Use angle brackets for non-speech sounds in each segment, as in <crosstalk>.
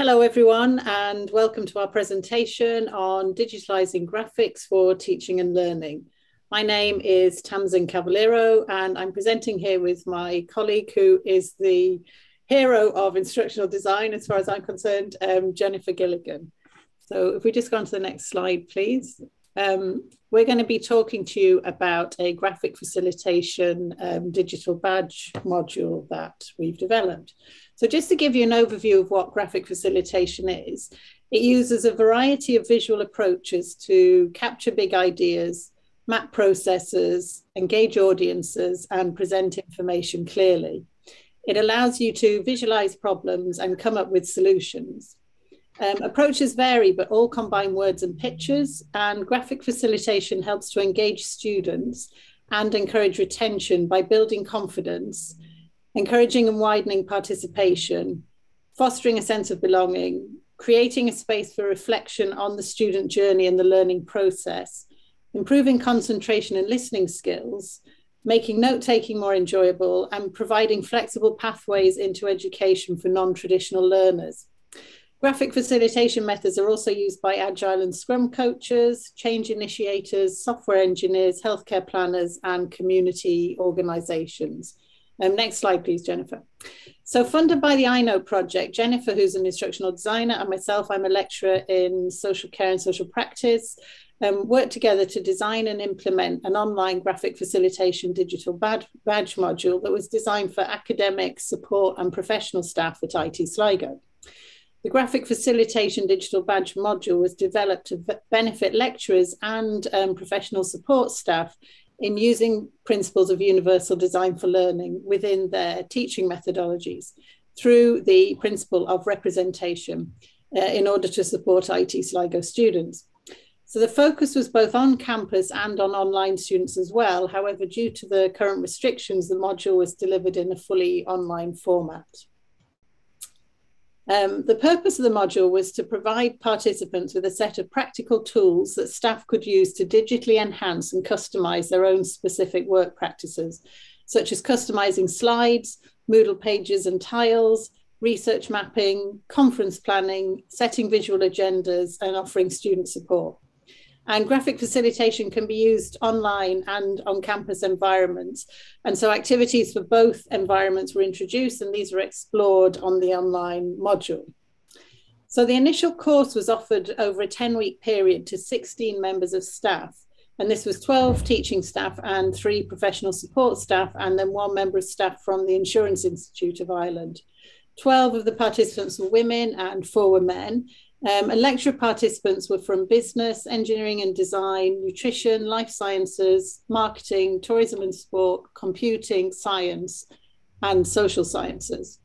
Hello everyone and welcome to our presentation on digitalising graphics for teaching and learning. My name is Tamsin Cavaliero and I'm presenting here with my colleague who is the hero of instructional design as far as I'm concerned, um, Jennifer Gilligan. So if we just go on to the next slide, please. Um, we're going to be talking to you about a graphic facilitation um, digital badge module that we've developed. So just to give you an overview of what graphic facilitation is, it uses a variety of visual approaches to capture big ideas, map processes, engage audiences, and present information clearly. It allows you to visualize problems and come up with solutions. Um, approaches vary, but all combine words and pictures, and graphic facilitation helps to engage students and encourage retention by building confidence encouraging and widening participation, fostering a sense of belonging, creating a space for reflection on the student journey and the learning process, improving concentration and listening skills, making note taking more enjoyable, and providing flexible pathways into education for non traditional learners. Graphic facilitation methods are also used by Agile and Scrum coaches, change initiators, software engineers, healthcare planners, and community organizations. Um, next slide, please, Jennifer. So funded by the iKnow project, Jennifer, who's an instructional designer, and myself, I'm a lecturer in social care and social practice, um, worked together to design and implement an online graphic facilitation digital badge, badge module that was designed for academic support and professional staff at IT Sligo. The graphic facilitation digital badge module was developed to benefit lecturers and um, professional support staff in using principles of universal design for learning within their teaching methodologies through the principle of representation uh, in order to support IT Sligo students. So the focus was both on campus and on online students as well. However, due to the current restrictions, the module was delivered in a fully online format. Um, the purpose of the module was to provide participants with a set of practical tools that staff could use to digitally enhance and customize their own specific work practices, such as customizing slides, Moodle pages and tiles, research mapping, conference planning, setting visual agendas, and offering student support. And graphic facilitation can be used online and on campus environments. And so activities for both environments were introduced, and these were explored on the online module. So the initial course was offered over a 10 week period to 16 members of staff. And this was 12 teaching staff and three professional support staff, and then one member of staff from the Insurance Institute of Ireland. 12 of the participants were women and four were men. Um, and lecture participants were from business, engineering and design, nutrition, life sciences, marketing, tourism and sport, computing, science, and social sciences.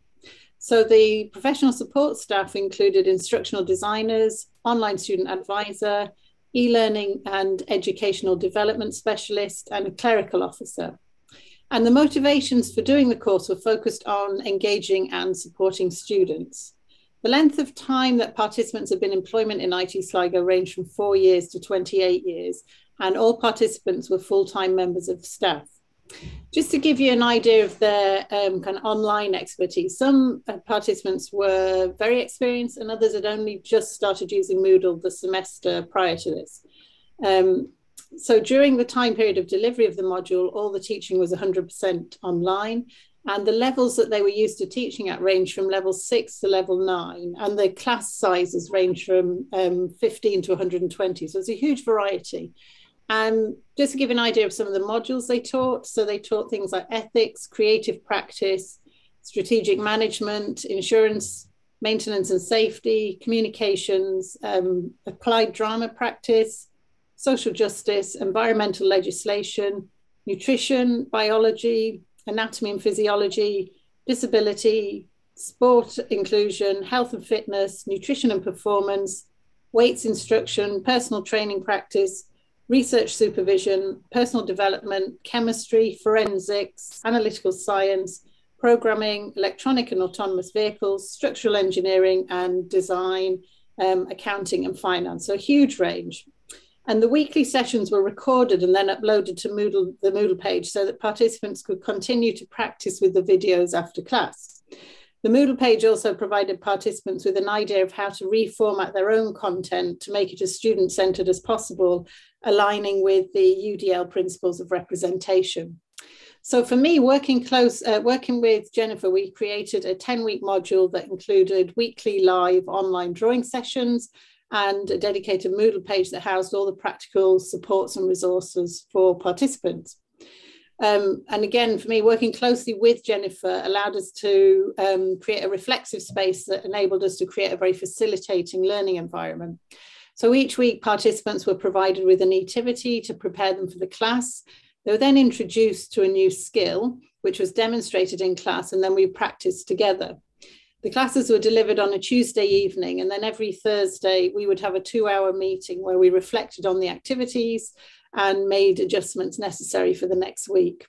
So the professional support staff included instructional designers, online student advisor, e-learning and educational development specialist, and a clerical officer. And the motivations for doing the course were focused on engaging and supporting students. The length of time that participants have been employment in IT Sligo ranged from four years to 28 years, and all participants were full-time members of staff. Just to give you an idea of their um, kind of online expertise, some uh, participants were very experienced and others had only just started using Moodle the semester prior to this. Um, so during the time period of delivery of the module, all the teaching was 100% online and the levels that they were used to teaching at range from level six to level nine, and the class sizes range from um, 15 to 120. So it's a huge variety. And just to give an idea of some of the modules they taught, so they taught things like ethics, creative practice, strategic management, insurance, maintenance and safety, communications, um, applied drama practice, social justice, environmental legislation, nutrition, biology, anatomy and physiology, disability, sport inclusion, health and fitness, nutrition and performance, weights instruction, personal training practice, research supervision, personal development, chemistry, forensics, analytical science, programming, electronic and autonomous vehicles, structural engineering and design, um, accounting and finance. So a huge range. And the weekly sessions were recorded and then uploaded to Moodle, the Moodle page so that participants could continue to practice with the videos after class. The Moodle page also provided participants with an idea of how to reformat their own content to make it as student-centered as possible, aligning with the UDL principles of representation. So for me, working close, uh, working with Jennifer, we created a 10-week module that included weekly live online drawing sessions and a dedicated Moodle page that housed all the practical supports and resources for participants. Um, and again, for me, working closely with Jennifer allowed us to um, create a reflexive space that enabled us to create a very facilitating learning environment. So each week, participants were provided with an activity to prepare them for the class. They were then introduced to a new skill, which was demonstrated in class, and then we practiced together. The classes were delivered on a Tuesday evening, and then every Thursday we would have a two hour meeting where we reflected on the activities and made adjustments necessary for the next week.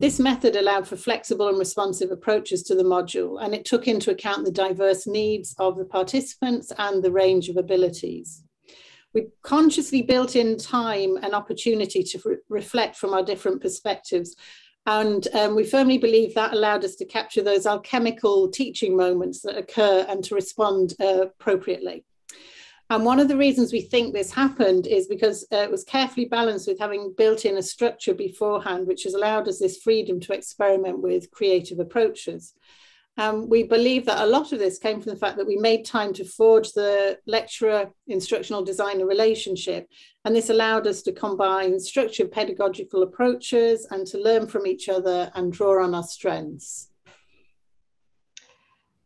This method allowed for flexible and responsive approaches to the module, and it took into account the diverse needs of the participants and the range of abilities. We consciously built in time and opportunity to re reflect from our different perspectives. And um, we firmly believe that allowed us to capture those alchemical teaching moments that occur and to respond uh, appropriately. And one of the reasons we think this happened is because uh, it was carefully balanced with having built in a structure beforehand, which has allowed us this freedom to experiment with creative approaches. Um, we believe that a lot of this came from the fact that we made time to forge the lecturer instructional designer relationship. And this allowed us to combine structured pedagogical approaches and to learn from each other and draw on our strengths.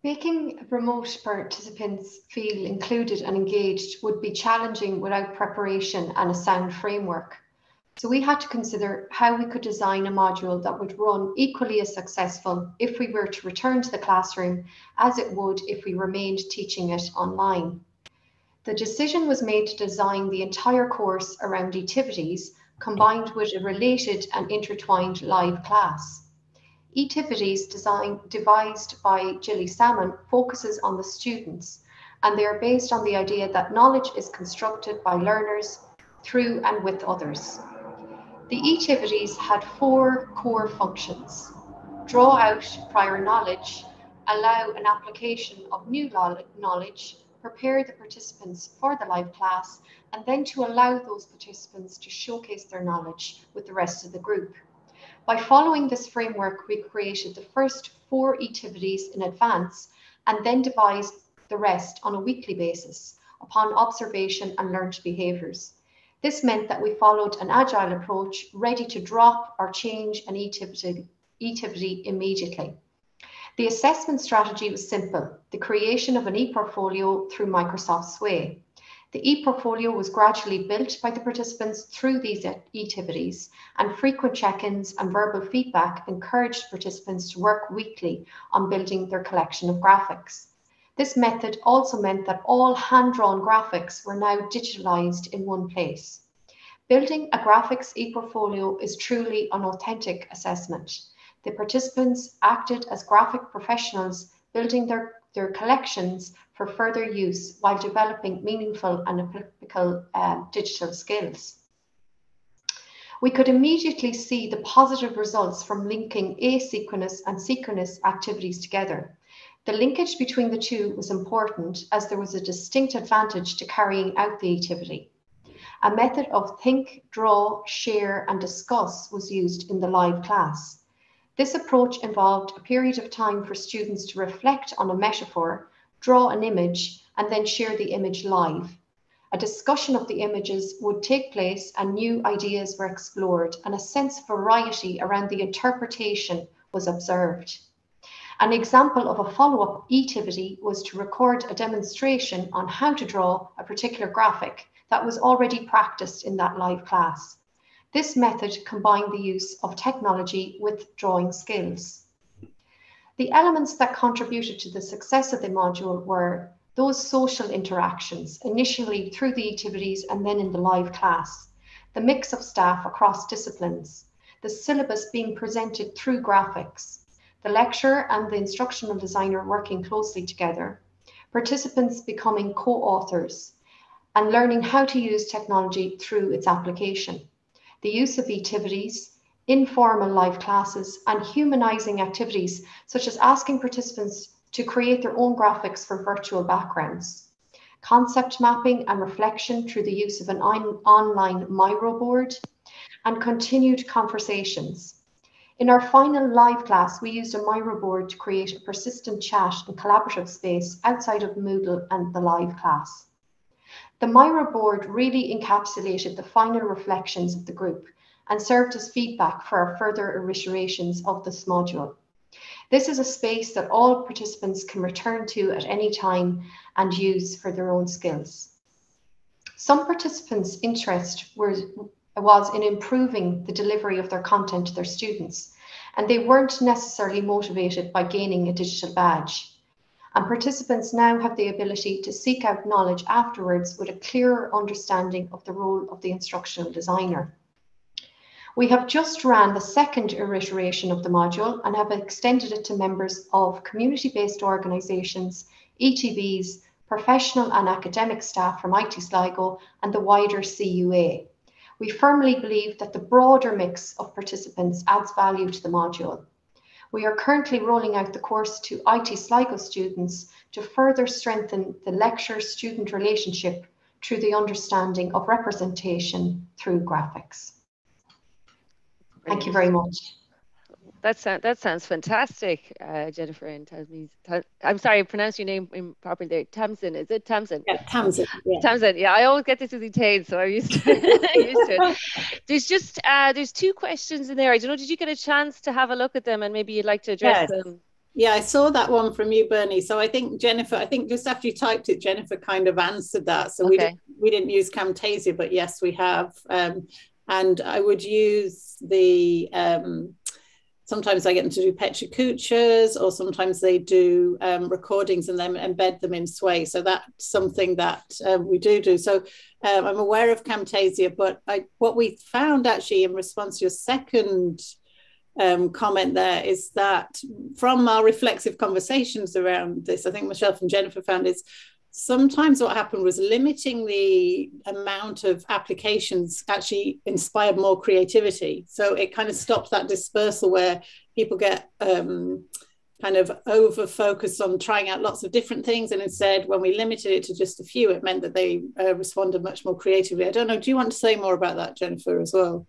Making remote participants feel included and engaged would be challenging without preparation and a sound framework. So we had to consider how we could design a module that would run equally as successful if we were to return to the classroom as it would if we remained teaching it online. The decision was made to design the entire course around activities combined with a related and intertwined live class. Etivities design, devised by Gilly Salmon focuses on the students and they are based on the idea that knowledge is constructed by learners through and with others. The Etivities had four core functions. Draw out prior knowledge, allow an application of new knowledge, prepare the participants for the live class, and then to allow those participants to showcase their knowledge with the rest of the group. By following this framework, we created the first four activities in advance and then devised the rest on a weekly basis upon observation and learned behaviours. This meant that we followed an agile approach, ready to drop or change an activity, immediately. The assessment strategy was simple, the creation of an e-portfolio through Microsoft Sway. The e-portfolio was gradually built by the participants through these activities and frequent check-ins and verbal feedback encouraged participants to work weekly on building their collection of graphics. This method also meant that all hand-drawn graphics were now digitalized in one place. Building a graphics e-portfolio is truly an authentic assessment. The participants acted as graphic professionals building their, their collections for further use while developing meaningful and applicable uh, digital skills. We could immediately see the positive results from linking asynchronous and synchronous activities together. The linkage between the two was important as there was a distinct advantage to carrying out the activity. A method of think, draw, share and discuss was used in the live class. This approach involved a period of time for students to reflect on a metaphor draw an image, and then share the image live. A discussion of the images would take place and new ideas were explored and a sense of variety around the interpretation was observed. An example of a follow-up activity was to record a demonstration on how to draw a particular graphic that was already practiced in that live class. This method combined the use of technology with drawing skills. The elements that contributed to the success of the module were those social interactions, initially through the activities and then in the live class, the mix of staff across disciplines, the syllabus being presented through graphics, the lecturer and the instructional designer working closely together, participants becoming co-authors, and learning how to use technology through its application, the use of activities, informal live classes, and humanizing activities such as asking participants to create their own graphics for virtual backgrounds, concept mapping and reflection through the use of an on online Miro board, and continued conversations. In our final live class, we used a Miro board to create a persistent chat and collaborative space outside of Moodle and the live class. The Miro board really encapsulated the final reflections of the group and served as feedback for our further iterations of this module. This is a space that all participants can return to at any time and use for their own skills. Some participants' interest was, was in improving the delivery of their content to their students, and they weren't necessarily motivated by gaining a digital badge. And participants now have the ability to seek out knowledge afterwards with a clearer understanding of the role of the instructional designer. We have just ran the second iteration of the module and have extended it to members of community-based organisations, ETBs, professional and academic staff from IT Sligo and the wider CUA. We firmly believe that the broader mix of participants adds value to the module. We are currently rolling out the course to IT Sligo students to further strengthen the lecturer-student relationship through the understanding of representation through graphics. Thank you very much. That sounds that sounds fantastic, uh, Jennifer and Tamsin. I'm sorry, I pronounced your name improperly there. Tamsin, is it Tamsin? Yeah, Tamsin. Yeah. Tamsin. Yeah, I always get this with Tane, so I'm used to, <laughs> used to it. <laughs> There's just uh, there's two questions in there. I don't know. Did you get a chance to have a look at them, and maybe you'd like to address yes. them? Yeah, I saw that one from you, Bernie. So I think Jennifer, I think just after you typed it, Jennifer kind of answered that. So okay. we didn't we didn't use Camtasia, but yes, we have. Um, and I would use the um, sometimes I get them to do PechaKuchas or sometimes they do um, recordings and then embed them in Sway. So that's something that um, we do do. So um, I'm aware of Camtasia, but I, what we found actually in response to your second um, comment there is that from our reflexive conversations around this, I think Michelle and Jennifer found is sometimes what happened was limiting the amount of applications actually inspired more creativity. So it kind of stopped that dispersal where people get um, kind of over focused on trying out lots of different things. And instead, when we limited it to just a few, it meant that they uh, responded much more creatively. I don't know. Do you want to say more about that, Jennifer, as well?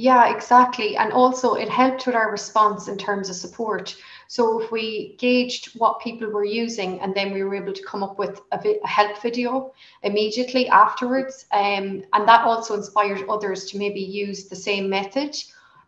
Yeah, exactly. And also, it helped with our response in terms of support. So if we gauged what people were using and then we were able to come up with a, a help video immediately afterwards, um, and that also inspired others to maybe use the same method.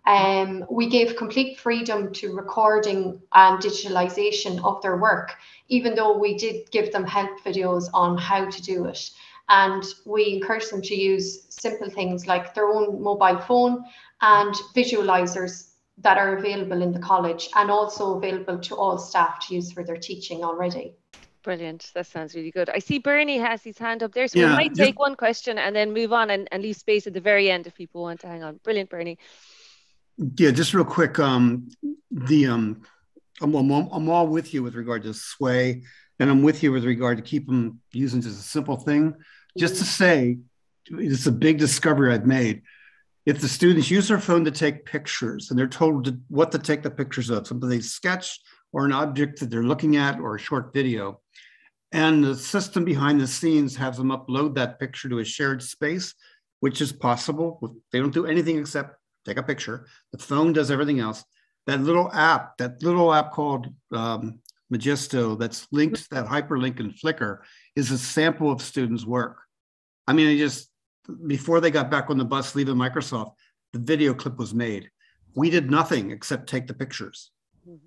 Um, we gave complete freedom to recording and digitalization of their work, even though we did give them help videos on how to do it. And we encourage them to use simple things like their own mobile phone and visualizers that are available in the college and also available to all staff to use for their teaching already. Brilliant. That sounds really good. I see Bernie has his hand up there. So yeah, we might take one question and then move on and, and leave space at the very end if people want to hang on. Brilliant, Bernie. Yeah, just real quick. Um, the um, I'm, I'm, I'm all with you with regard to sway, and I'm with you with regard to keep them using just a simple thing. Just to say, it's a big discovery I've made if the students use their phone to take pictures and they're told to, what to take the pictures of, something they sketch or an object that they're looking at or a short video, and the system behind the scenes has them upload that picture to a shared space, which is possible. They don't do anything except take a picture. The phone does everything else. That little app, that little app called um, Magisto that's linked, that hyperlink in Flickr, is a sample of students' work. I mean, I just before they got back on the bus leaving Microsoft, the video clip was made. We did nothing except take the pictures. Mm-hmm.